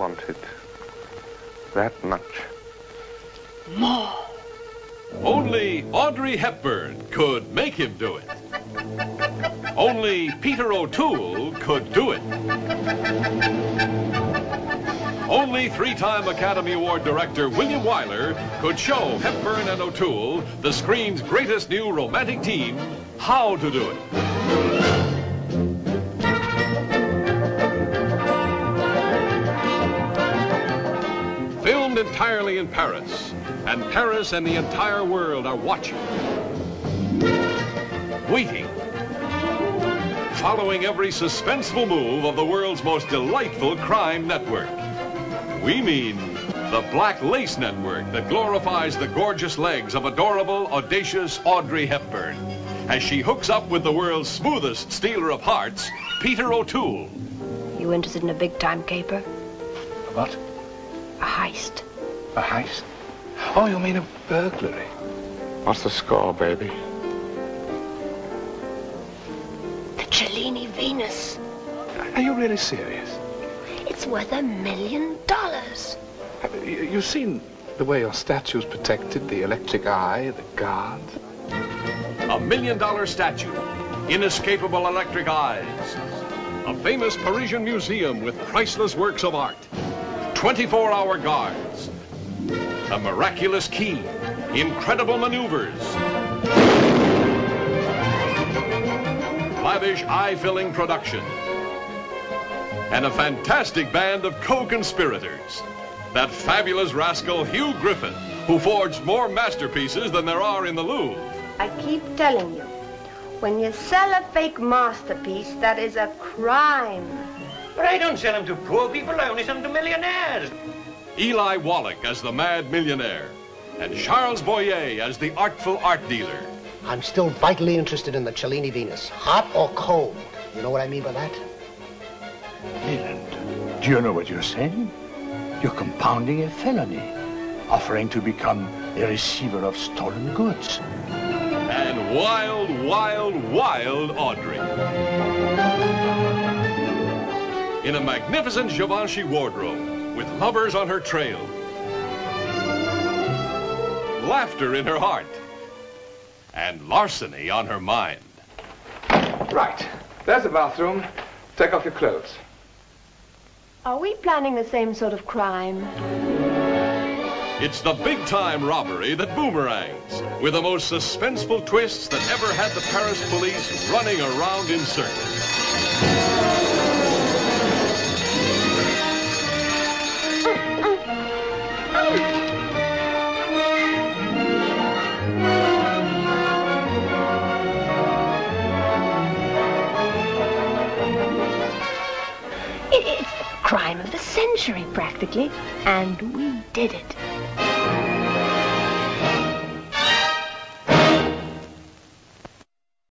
wanted. That much. More. Only Audrey Hepburn could make him do it. Only Peter O'Toole could do it. Only three-time Academy Award director William Wyler could show Hepburn and O'Toole, the screen's greatest new romantic team, how to do it. Entirely in Paris, and Paris and the entire world are watching, waiting, following every suspenseful move of the world's most delightful crime network. We mean the Black Lace Network that glorifies the gorgeous legs of adorable, audacious Audrey Hepburn as she hooks up with the world's smoothest stealer of hearts, Peter O'Toole. You interested in a big time caper? What? A heist. A heist? Oh, you mean a burglary? What's the score, baby? The Cellini Venus. Are you really serious? It's worth a million dollars. Uh, you- You've seen the way your statue's protected, the electric eye, the guards. A million dollar statue, inescapable electric eyes, a famous Parisian museum with priceless works of art, 24 hour guards, a miraculous key, incredible maneuvers, lavish eye filling production, and a fantastic band of co conspirators. That fabulous rascal Hugh Griffith, who forged more masterpieces than there are in the Louvre. I keep telling you, when you sell a fake masterpiece, that is a crime. But I don't sell them to poor people, I only sell them to millionaires. Eli Wallach as the mad millionaire, and Charles Boyer as the artful art dealer. I'm still vitally interested in the Cellini Venus. Hot or cold? You know what I mean by that? Leland, do you know what you're saying? You're compounding a felony, offering to become a receiver of stolen goods. And wild, wild, wild Audrey. In a magnificent Givenchy wardrobe, with lovers on her trail, laughter in her heart, and larceny on her mind. Right. There's the bathroom. Take off your clothes. Are we planning the same sort of crime? It's the big time robbery that boomerangs, with the most suspenseful twists that ever had the Paris police running around in circles. Crime of the century, practically. And we did it.